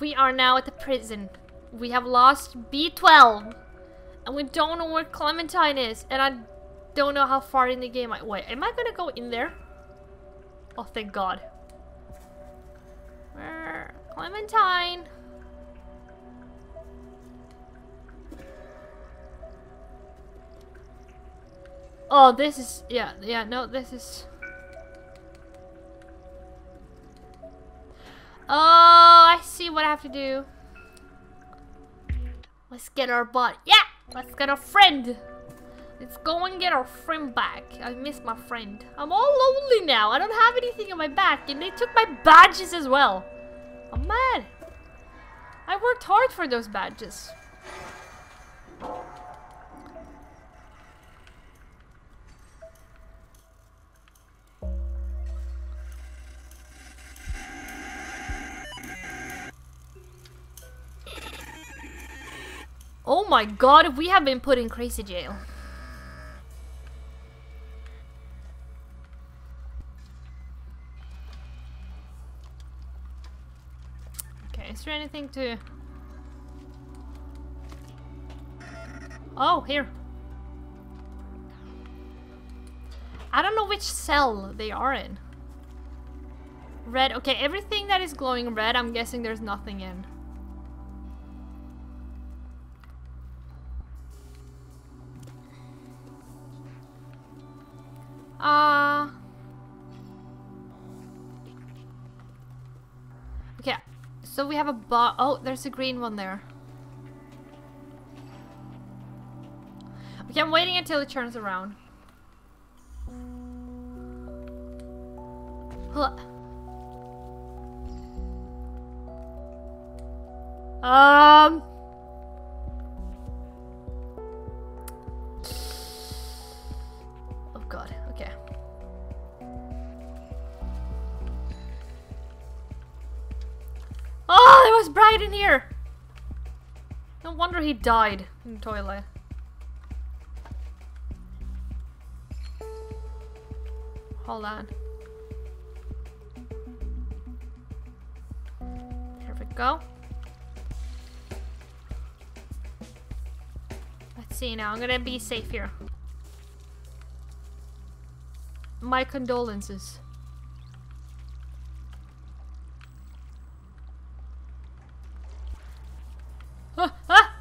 We are now at the prison. We have lost B12. And we don't know where Clementine is. And I don't know how far in the game I- Wait, am I gonna go in there? Oh, thank God. Where? Clementine! Oh, this is... Yeah, yeah, no, this is... Oh, I see what I have to do. Let's get our bot. Yeah! Let's get our friend! Let's go and get our friend back. I miss my friend. I'm all lonely now. I don't have anything on my back and they took my badges as well. I'm mad. I worked hard for those badges. Oh my god, we have been put in crazy jail. Okay, is there anything to... Oh, here. I don't know which cell they are in. Red, okay, everything that is glowing red, I'm guessing there's nothing in. Have a bot. Oh, there's a green one there. Okay, I'm waiting until it turns around. Um... in here! No wonder he died in the toilet. Hold on. Here we go. Let's see now. I'm gonna be safe here. My condolences. Ah, ah!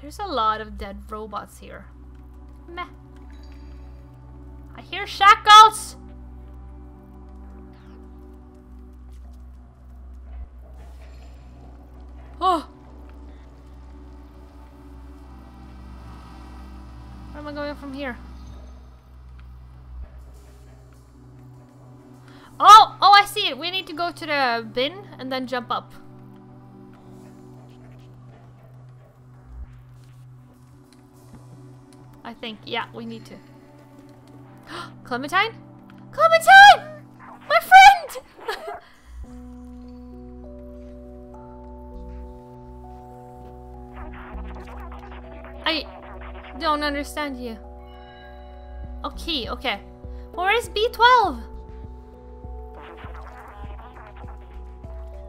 There's a lot of dead robots here. Meh. I hear shackles! Oh! Where am I going from here? Oh! Oh, I see it! We need to go to the bin and then jump up. Think, yeah, we need to. Clementine? Clementine! My friend! I don't understand you. Okay, okay. Where is B12?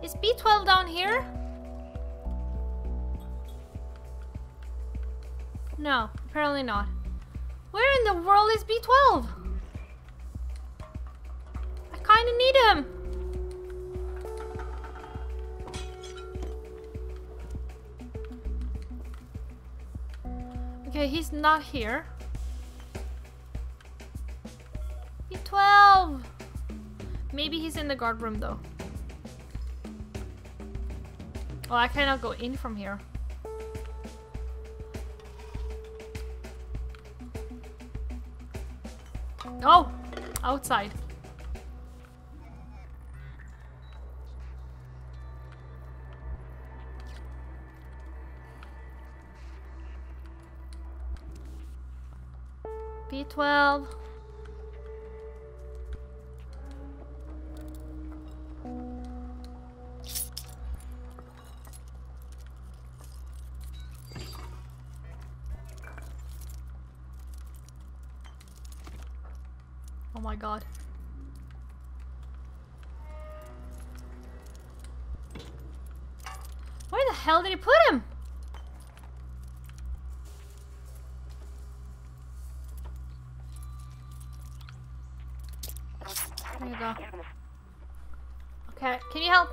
Is B12 down here? No, apparently not. Where in the world is B12? I kinda need him. Okay, he's not here. B12! Maybe he's in the guard room though. Oh, I cannot go in from here. Oh! Outside. B12.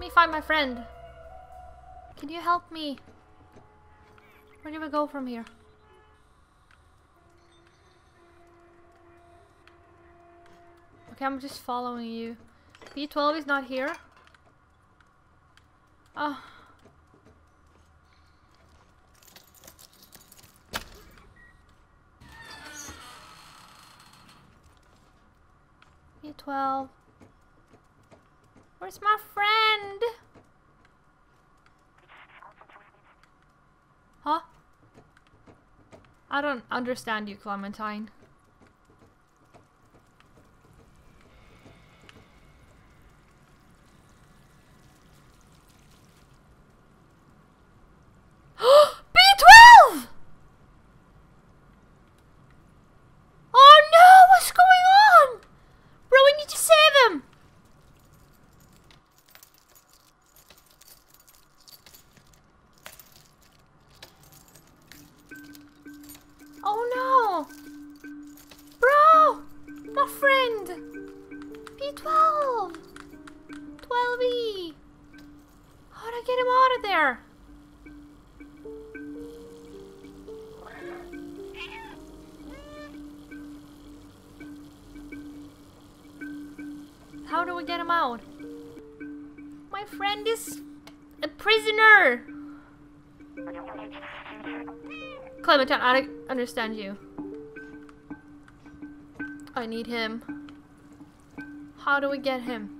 Me find my friend? Can you help me? Where do we go from here? Okay, I'm just following you. B12 is not here. Ah. Oh. B12. Where's my friend? Huh? I don't understand you, Clementine. Him out? My friend is a prisoner! Clementine, I understand you. I need him. How do we get him?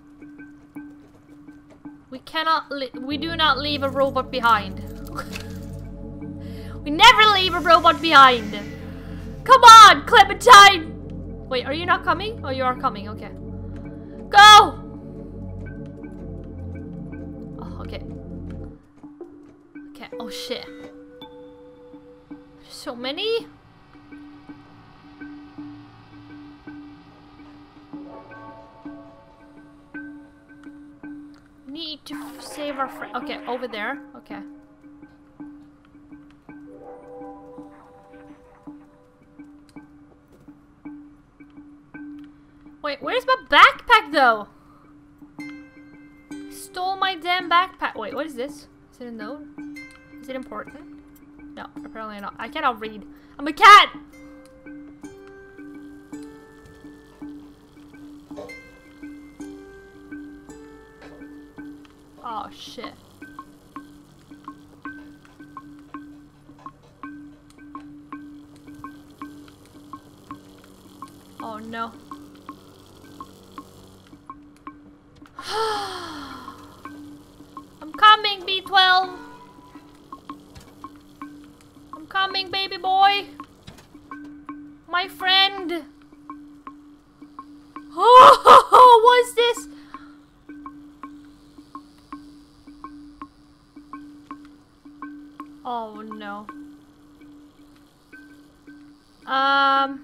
We cannot we do not leave a robot behind. we never leave a robot behind! Come on, Clementine! Wait, are you not coming? Oh, you are coming, okay. Go! Okay, oh shit. So many? Need to save our friend. Okay, over there. Okay. Wait, where's my backpack though? Stole my damn backpack. Wait, what is this? Is it a note? Is it important? No, apparently not. I cannot read. I'm a cat! Oh shit. Oh no. I'm coming, B12. Coming, baby boy. My friend. Oh, what's this? Oh no. Um.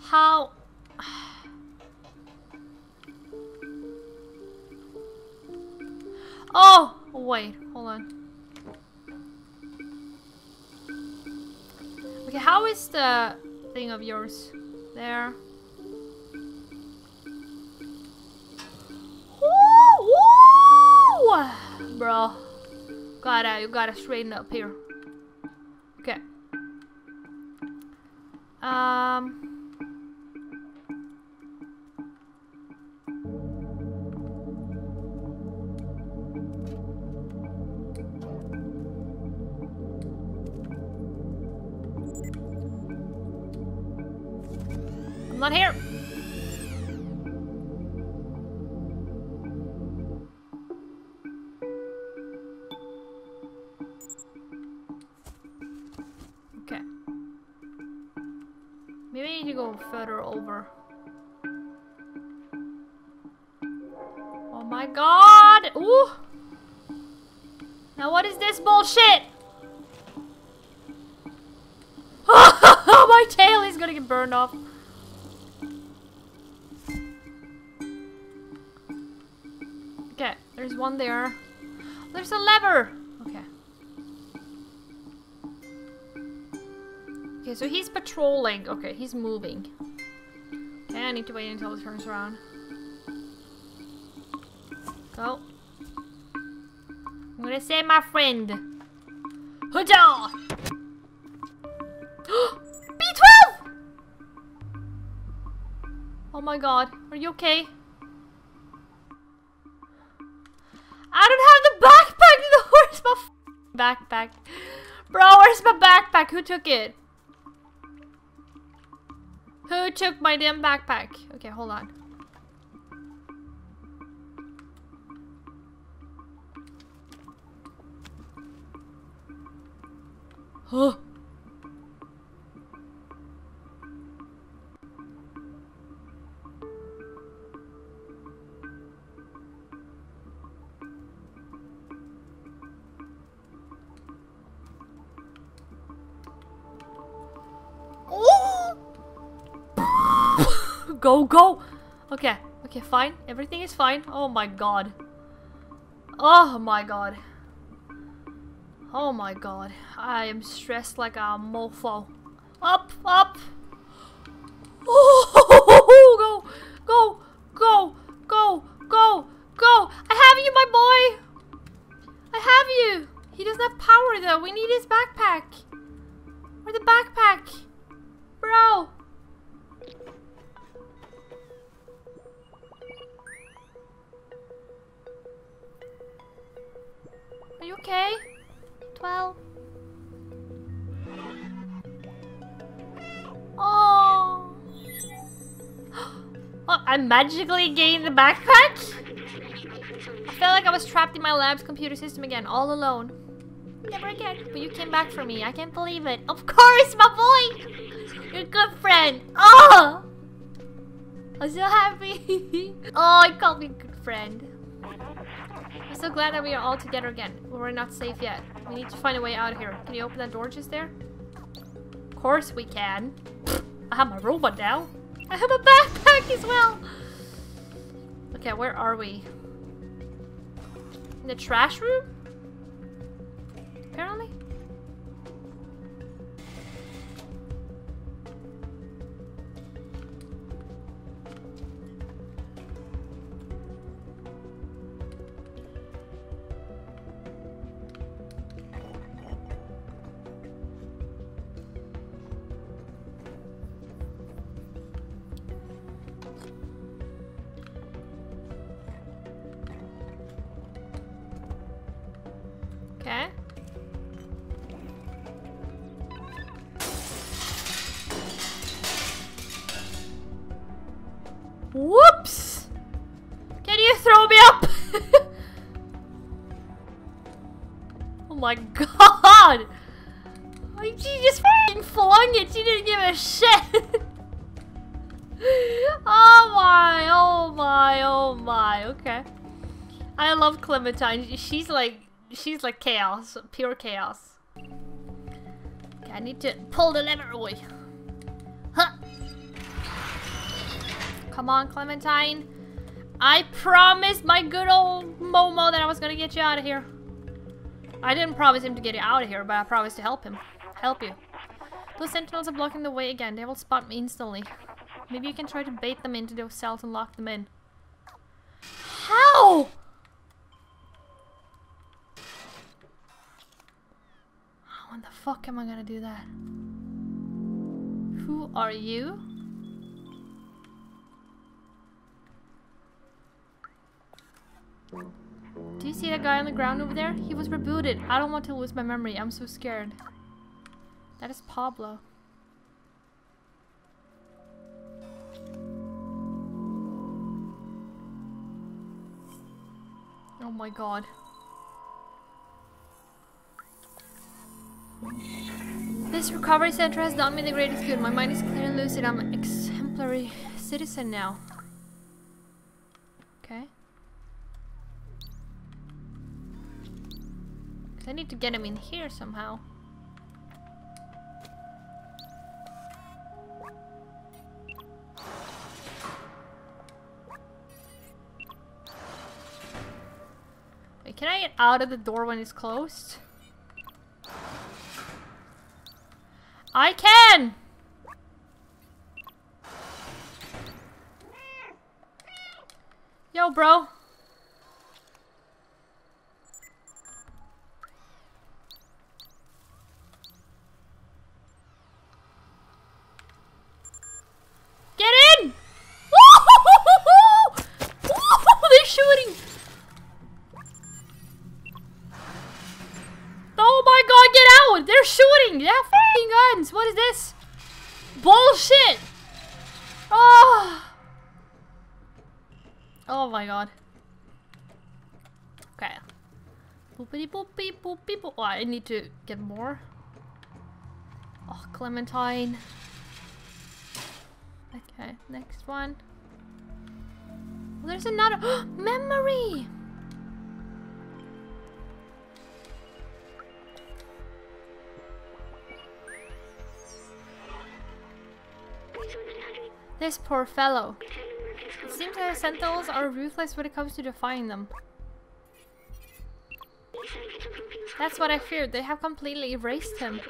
How? Oh, wait, hold on. Okay, how is the thing of yours? There. Woo, woo! Bro, gotta, you gotta straighten up here. Not here. Patrolling. Okay, he's moving. Okay, I need to wait until he turns around. Go. I'm gonna save my friend. Huda! B12! Oh my god, are you okay? I don't have the backpack! Where's my backpack? Bro, where's my backpack? Who took it? Who took my damn backpack? Okay, hold on. Huh. Go, go! Okay, okay, fine. Everything is fine. Oh my god. Oh my god. Oh my god. I am stressed like a mofo. Up, up! Magically gain the backpack? I felt like I was trapped in my lab's computer system again, all alone. Never again. But you came back for me. I can't believe it. Of course, my boy! You're a good friend. Oh! I'm so happy. oh, you called me good friend. I'm so glad that we are all together again. We're not safe yet. We need to find a way out of here. Can you open that door just there? Of course we can. I have my robot now. I have a backpack as well. Okay, where are we? In the trash room? Apparently. Clementine. She's like she's like chaos, pure chaos. Okay, I need to pull the lever away. Huh. Come on, Clementine. I promised my good old Momo that I was gonna get you out of here. I didn't promise him to get you out of here, but I promised to help him. Help you. Those sentinels are blocking the way again. They will spot me instantly. Maybe you can try to bait them into those cells and lock them in. How? How the fuck am I gonna do that? Who are you? Do you see that guy on the ground over there? He was rebooted. I don't want to lose my memory. I'm so scared. That is Pablo. Oh my god. This recovery center has done me the greatest good. My mind is clear and lucid. I'm an exemplary citizen now. Okay. Cause I need to get him in here somehow. Wait, can I get out of the door when it's closed? I can! Yo, bro. I need to get more. Oh, Clementine. Okay, next one. There's another memory. This poor fellow. It seems that Sentinels are ruthless when it comes to defying them. That's what I feared. They have completely erased him.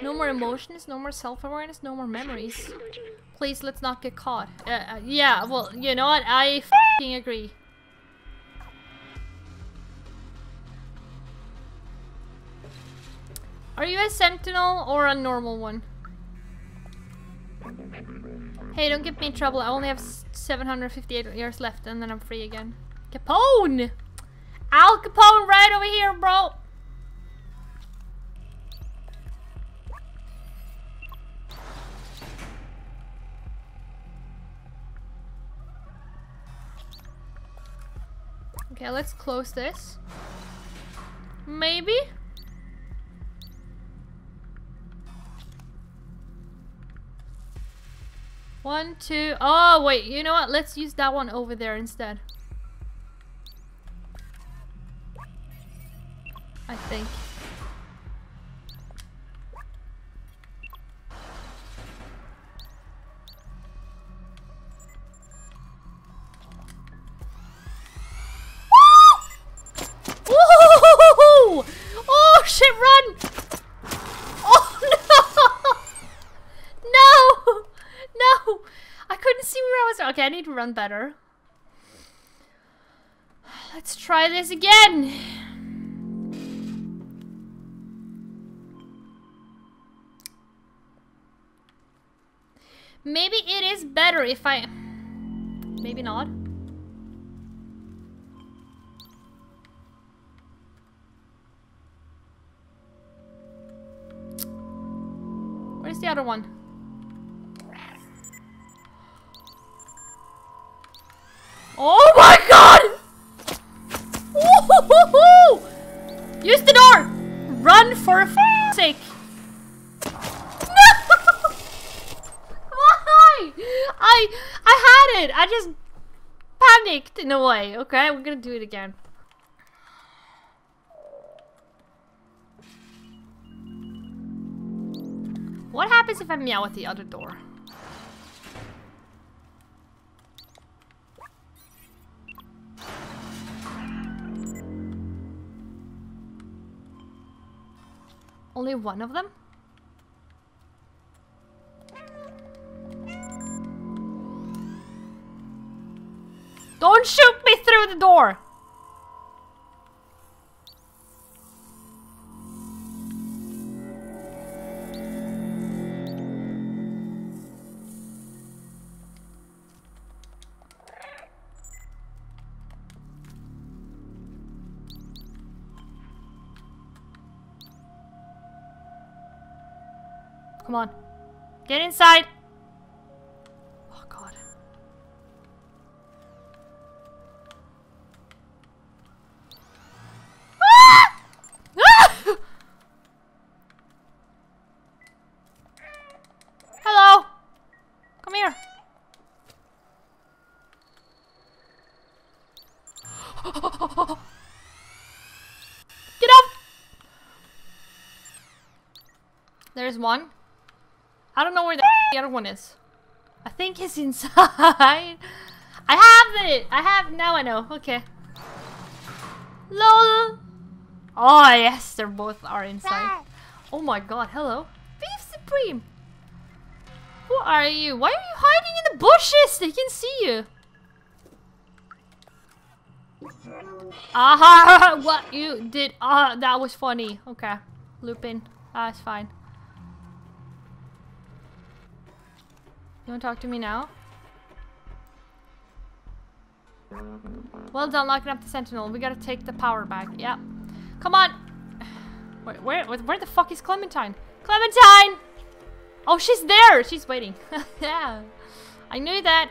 No more emotions, no more self-awareness, no more memories. Please, let's not get caught. Uh, uh, yeah, well, you know what? I agree. Are you a sentinel or a normal one? Hey, don't get me in trouble. I only have 758 years left and then I'm free again. Capone! Al Capone right over here, bro! Okay, let's close this. Maybe? One, two. Oh, wait. You know what? Let's use that one over there instead. I think. See where I was. Okay, I need to run better. Let's try this again. Maybe it is better if I... Maybe not. Where's the other one? Oh my god! Use the door! Run for f sake! No! Why? I I had it. I just panicked in a way. Okay, we're gonna do it again. What happens if I meow at the other door? Only one of them? Don't shoot me through the door! Come on. Get inside! Oh god. Ah! Ah! Hello! Come here. Get up! There's one. I don't know where the, the other one is. I think it's inside. I have it! I have, now I know. Okay. LOL! Oh yes, they both are inside. Oh my god, hello. Beef Supreme! Who are you? Why are you hiding in the bushes? They can see you. Aha! What you did? Ah, that was funny. Okay, Lupin, that's fine. You wanna talk to me now? Well done locking up the sentinel. We gotta take the power back. Yeah. Come on! Wait, where, where the fuck is Clementine? Clementine! Oh, she's there! She's waiting. yeah. I knew that.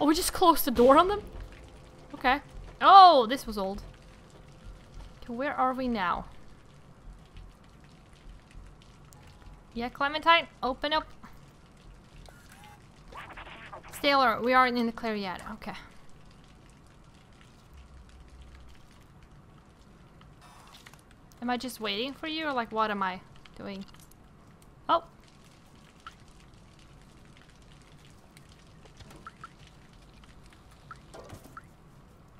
Oh, we just closed the door on them? Okay. Oh, this was old. Okay, where are we now? Yeah, Clementine, open up. Sailor, we aren't in the clear yet. Okay. Am I just waiting for you or like what am I doing? Oh.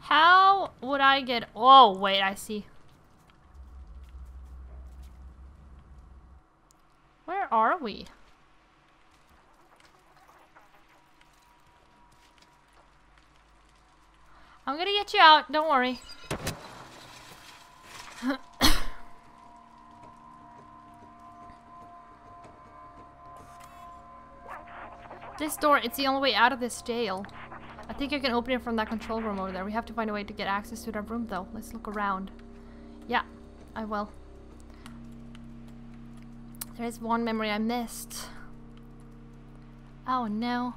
How would I get... Oh, wait, I see. Where are we? I'm gonna get you out, don't worry. this door, it's the only way out of this jail. I think you can open it from that control room over there. We have to find a way to get access to that room though. Let's look around. Yeah, I will. There is one memory I missed. Oh no.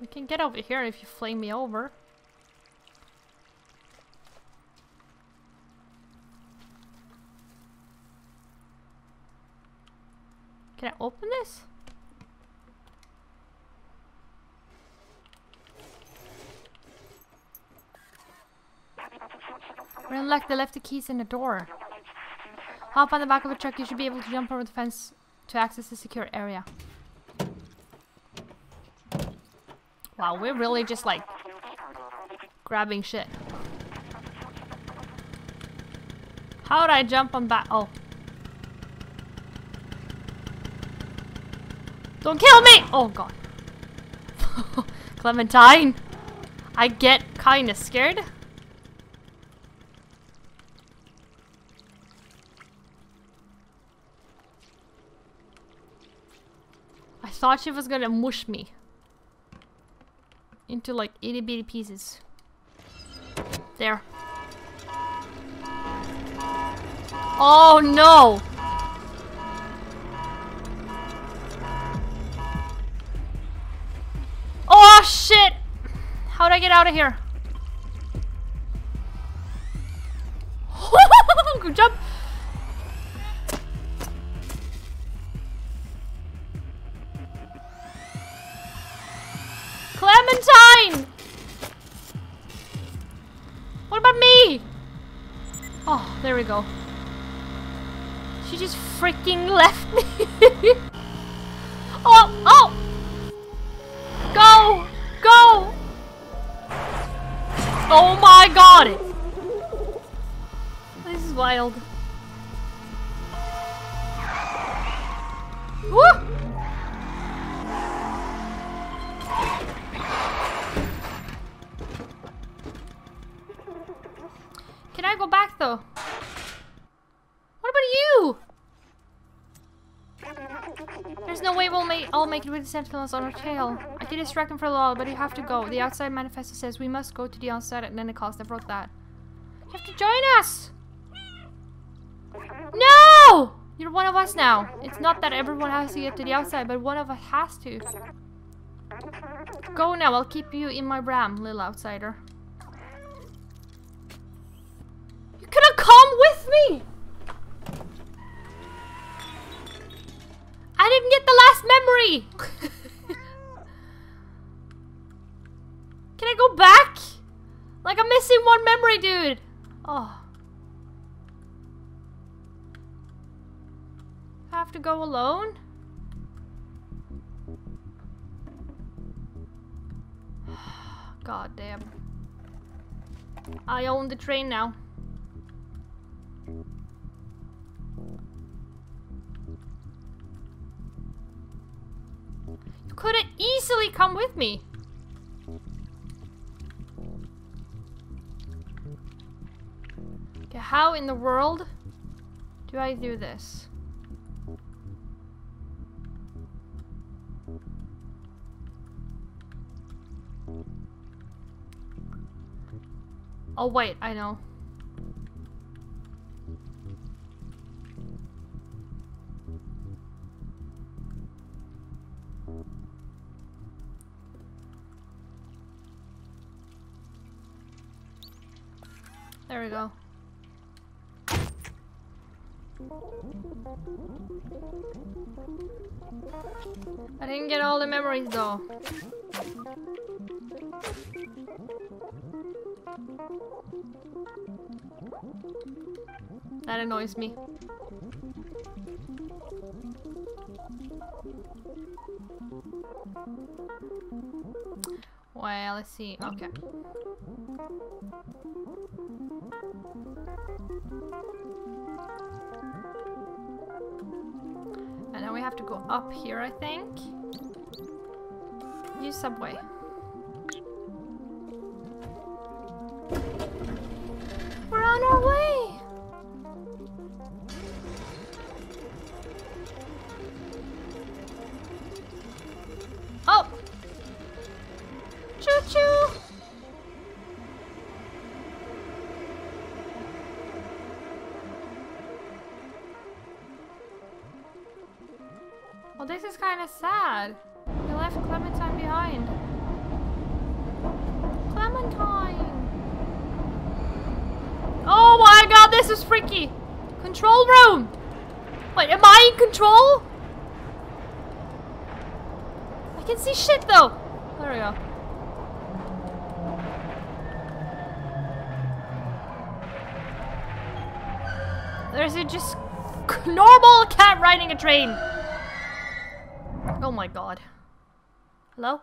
We can get over here if you flame me over. Can I open this? They left the keys in the door. Hop on the back of a truck. You should be able to jump over the fence to access the secure area. Wow, we're really just like grabbing shit. How would I jump on back? Oh. Don't kill me! Oh god. Clementine! I get kinda scared. Thought she was gonna mush me into like itty bitty pieces. There. Oh no! Oh shit! How'd I get out of here? Job! Make it with the sentinels on our tail. I can distract them for a while, but you have to go. The outside manifesto says we must go to the outside and then it calls that wrote that. You have to join us! No! You're one of us now. It's not that everyone has to get to the outside, but one of us has to. Go now, I'll keep you in my ram, little outsider. You could have come with me! I didn't get the last memory! Can I go back? Like, I'm missing one memory, dude. Oh. I have to go alone? God damn. I own the train now. Could have easily come with me. Okay, how in the world do I do this? Oh wait, I know. There we go. I didn't get all the memories though. That annoys me. Well, let's see. Okay. And now we have to go up here, I think. Use subway. We're on our way! We left Clementine behind. Clementine! Oh my god, this is freaky! Control room! Wait, am I in control? I can see shit though! There we go. There's a just normal cat riding a train. Oh my god. Hello?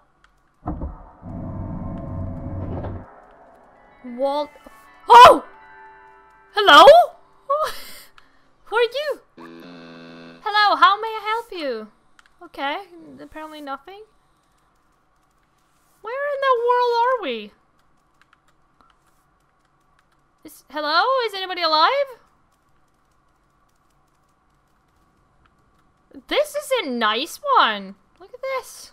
Walt. Oh! Hello? Who are you? Hello, how may I help you? Okay, apparently nothing. Where in the world are we? Is, hello? Is anybody alive? This is a nice one. Look at this.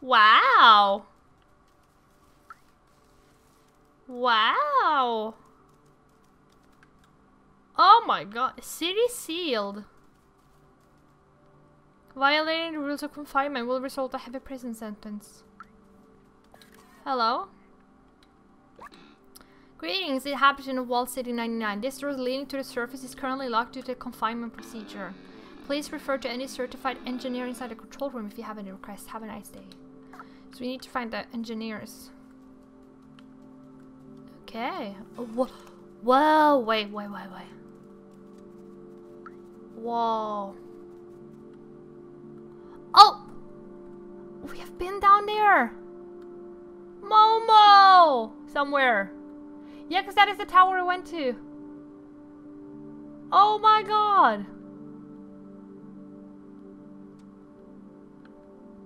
Wow. Wow. Oh my god. City sealed. Violating the rules of confinement will result a heavy prison sentence. Hello? Greetings, inhabitant of Walled City 99. This road leading to the surface is currently locked due to confinement procedure. Please refer to any certified engineer inside the control room if you have any requests. Have a nice day. So we need to find the engineers. Okay. Whoa. Whoa, wait, wait, wait, wait. Whoa. Oh! We have been down there! Momo! Somewhere. Yeah, because that is the tower we went to. Oh my god!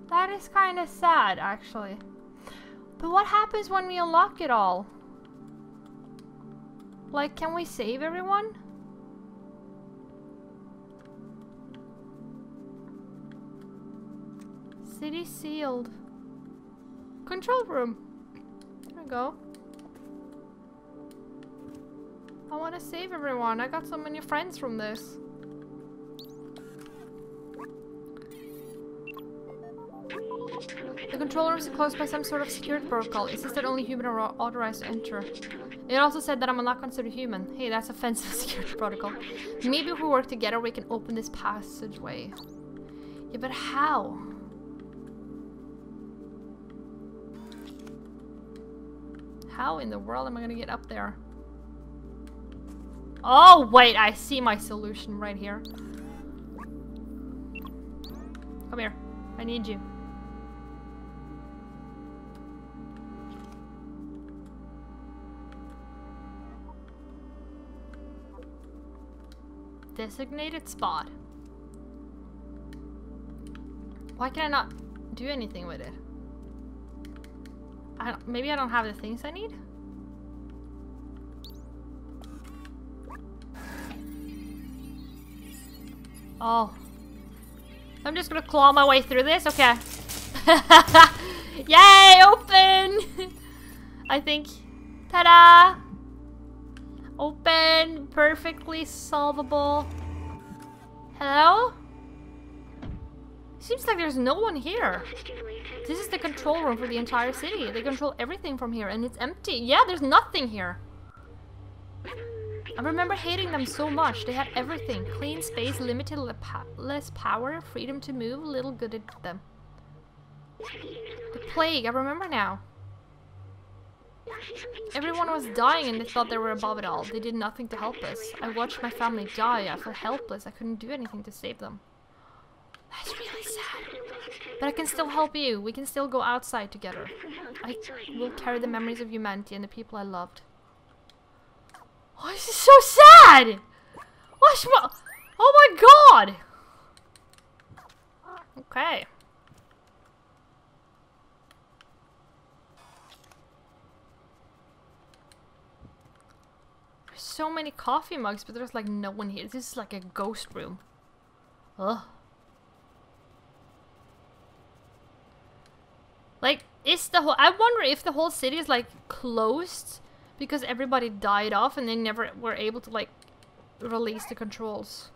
That is kind of sad, actually. But what happens when we unlock it all? Like, can we save everyone? City sealed. Control room. There we go. I want to save everyone. I got so many friends from this. The control room is closed by some sort of security protocol. It says that only humans are authorized to enter. It also said that I'm not considered human. Hey, that's offensive security protocol. Maybe if we work together, we can open this passageway. Yeah, but how? How in the world am I gonna get up there? Oh, wait, I see my solution right here. Come here. I need you. Designated spot. Why can I not do anything with it? I maybe I don't have the things I need? Oh. I'm just gonna claw my way through this? Okay. Yay! Open! I think. Ta-da! Open. Perfectly solvable. Hello? Seems like there's no one here. This is the control room for the entire city. They control everything from here and it's empty. Yeah, there's nothing here. I remember hating them so much. They had everything. Clean space, limited less power, freedom to move, little good at them. The plague, I remember now. Everyone was dying and they thought they were above it all. They did nothing to help us. I watched my family die. I felt helpless. I couldn't do anything to save them. That's really sad. But I can still help you. We can still go outside together. I will carry the memories of humanity and the people I loved. Oh, this is so sad! What's what? Oh my god! Okay. So many coffee mugs, but there's like no one here. This is like a ghost room. Ugh. Like, is the whole- I wonder if the whole city is like closed because everybody died off and they never were able to like release the controls.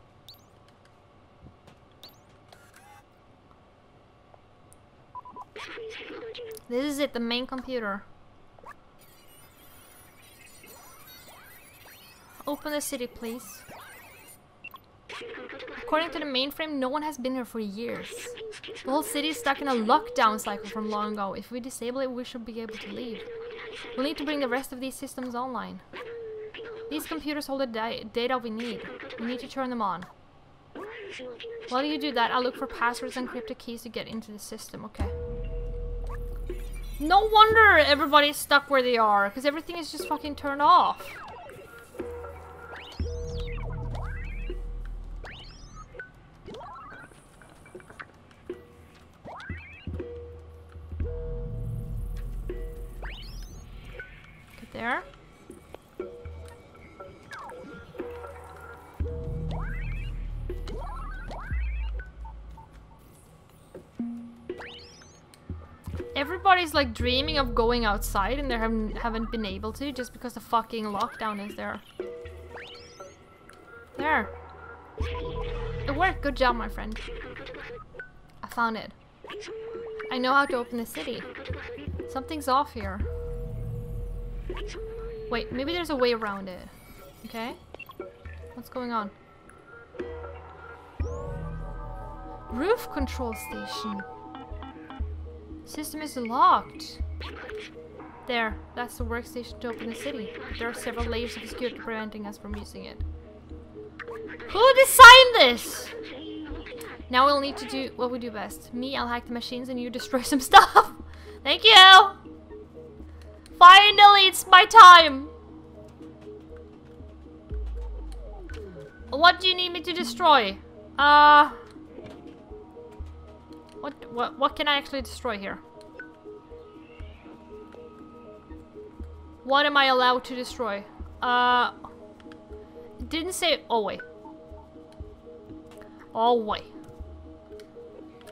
This is it, the main computer. Open the city, please. According to the mainframe, no one has been here for years. The whole city is stuck in a lockdown cycle from long ago. If we disable it, we should be able to leave. We'll need to bring the rest of these systems online. These computers hold the da data we need. We need to turn them on. While you do that, I'll look for passwords and cryptic keys to get into the system, okay? No wonder everybody's stuck where they are, because everything is just fucking turned off. There. Everybody's like dreaming of going outside and they haven't, haven't been able to just because the fucking lockdown is there. There. It worked. Good job, my friend. I found it. I know how to open the city. Something's off here. Wait, maybe there's a way around it. Okay? What's going on? Roof control station. System is locked. There, that's the workstation to open the city. There are several layers of security preventing us from using it. Who designed this? Now we'll need to do what we do best. Me, I'll hack the machines and you destroy some stuff. Thank you! Finally, it's my time! What do you need me to destroy? Uh... What, what, what can I actually destroy here? What am I allowed to destroy? Uh... didn't say... Oh, wait. Oh, wait.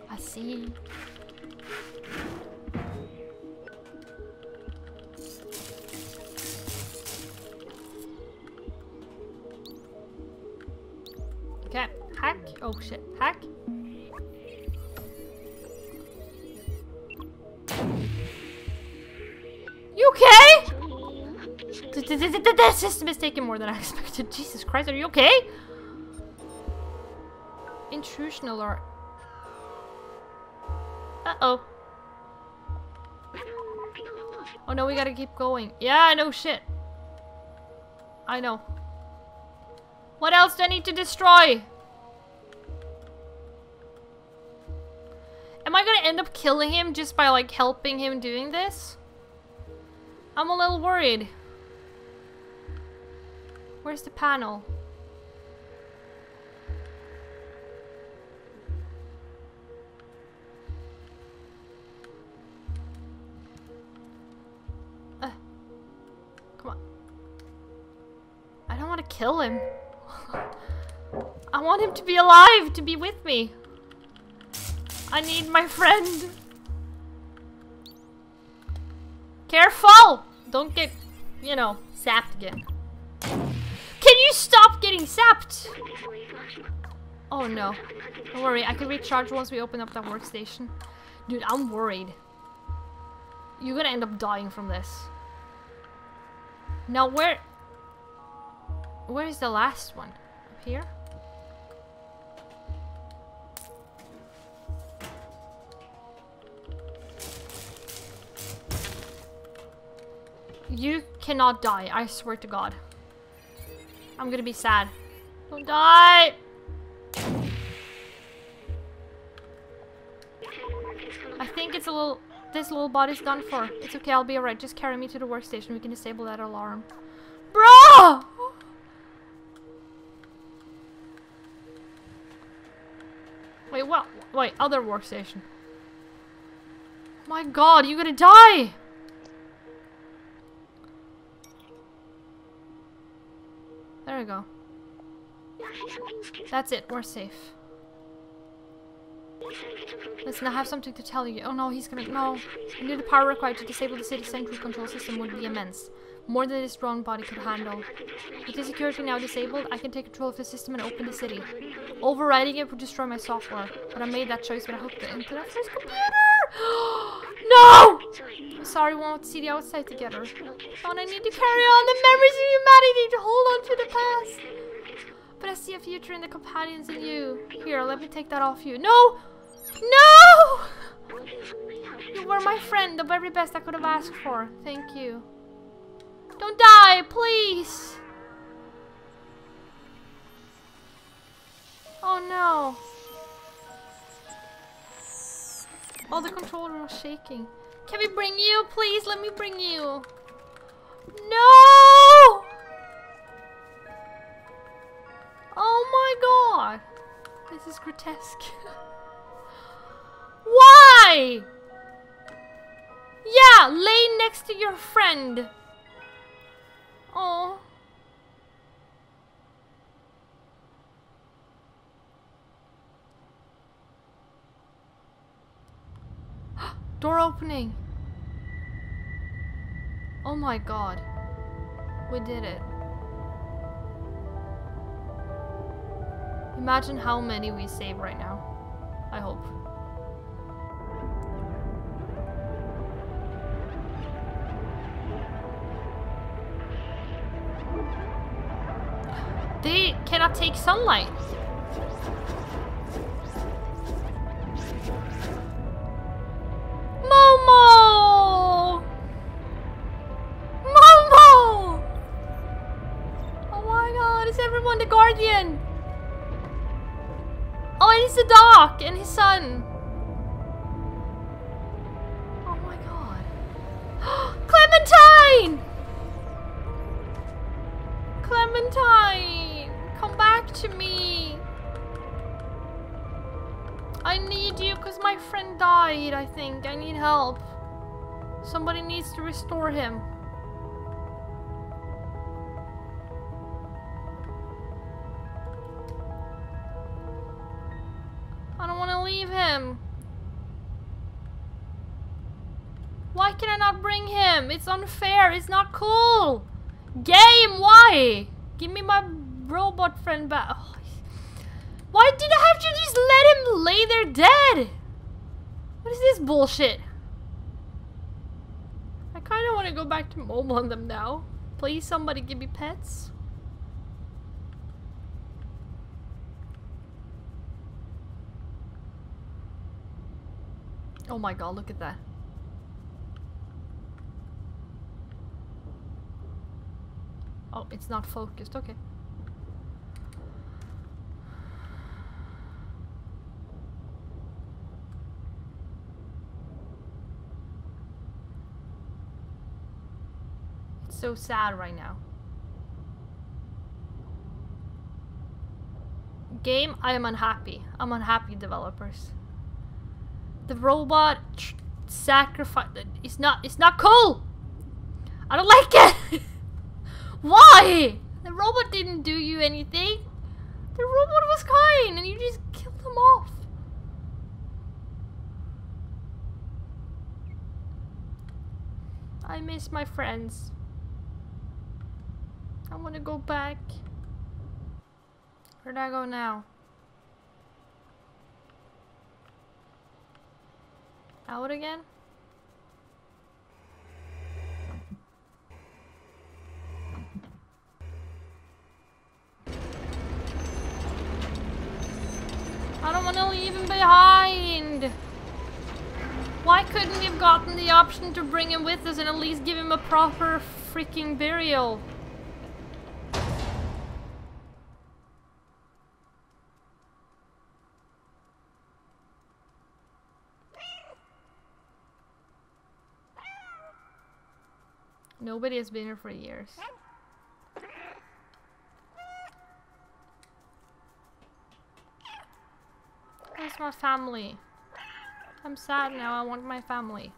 I see. Oh shit, hack. You okay? The system is taking more than I expected. Jesus Christ, are you okay? Intrusion alert. Uh-oh. Oh no, we gotta keep going. Yeah, I know shit. I know. What else do I need to destroy? Am I gonna end up killing him just by like helping him doing this? I'm a little worried. Where's the panel? Uh, come on. I don't want to kill him. I want him to be alive, to be with me. I need my friend. Careful! Don't get, you know, sapped again. Can you stop getting sapped? Oh no. Don't worry, I can recharge once we open up that workstation. Dude, I'm worried. You're gonna end up dying from this. Now where... Where is the last one? Up here? You cannot die, I swear to god. I'm gonna be sad. Don't die! I think it's a little... This little body's done for. It's okay, I'll be alright. Just carry me to the workstation. We can disable that alarm. Bro! Wait, what? Wait, other workstation. My god, you're gonna die! We go. That's it, we're safe. Listen, I have something to tell you. Oh no, he's gonna- no. I knew the power required to disable the city's central control system would be immense. More than this strong body could handle. With the security now disabled, I can take control of the system and open the city. Overriding it would destroy my software. But I made that choice when I hooked it into that first computer! no! I'm sorry, we won't see the outside together. Don't I need to carry on the memories of humanity to hold on to the past? But I see a future in the companions in you. Here, let me take that off you. No! No! You were my friend, the very best I could have asked for. Thank you. Don't die, please! Oh no. Oh, the controller was shaking. Can we bring you? Please, let me bring you. No! Oh my god. This is grotesque. Why? Yeah, lay next to your friend. Oh. Door opening. Oh my god. We did it. Imagine how many we save right now. I hope. They cannot take sunlight. Guardian? Oh, and it's the doc and his son. Oh my god. Clementine! Clementine! Come back to me! I need you because my friend died, I think. I need help. Somebody needs to restore him. It's unfair. It's not cool. Game, why? Give me my robot friend back. Oh, why did I have to just let him lay there dead? What is this bullshit? I kind of want to go back to mobile on them now. Please, somebody give me pets. Oh my god, look at that. Oh, it's not focused. Okay. It's so sad right now. Game, I am unhappy. I'm unhappy, developers. The robot sacrifice. It's not. It's not cool. I don't like it. Why? The robot didn't do you anything. The robot was kind and you just killed him off. I miss my friends. I want to go back. Where'd I go now? Out again? Why couldn't we have gotten the option to bring him with us and at least give him a proper freaking burial? Nobody has been here for years. Where's my family? I'm sad now, I want my family.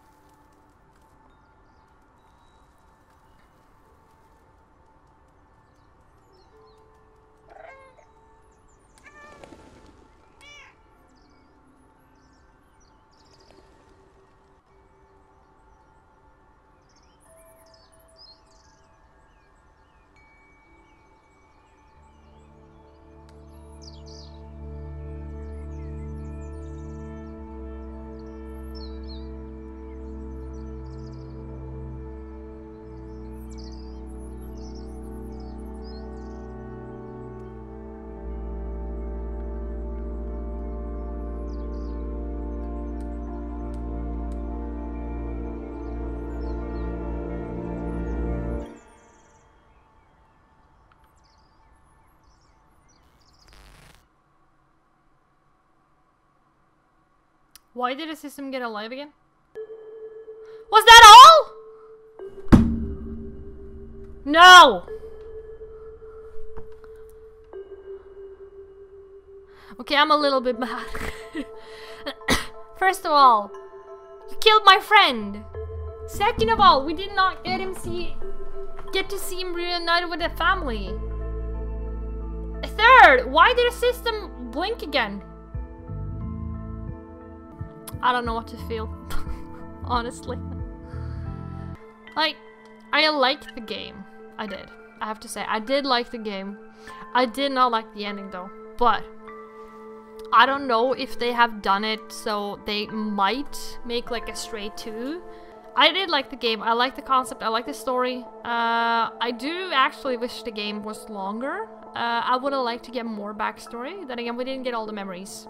Why did the system get alive again? Was that all? No! Okay, I'm a little bit mad. First of all, you killed my friend. Second of all, we did not get him see get to see him reunited with the family. Third, why did the system blink again? I don't know what to feel. Honestly. Like, I liked the game. I did. I have to say, I did like the game. I did not like the ending though. But, I don't know if they have done it so they might make like a Stray 2. I did like the game. I like the concept. I like the story. Uh, I do actually wish the game was longer. Uh, I would have liked to get more backstory. Then again, we didn't get all the memories.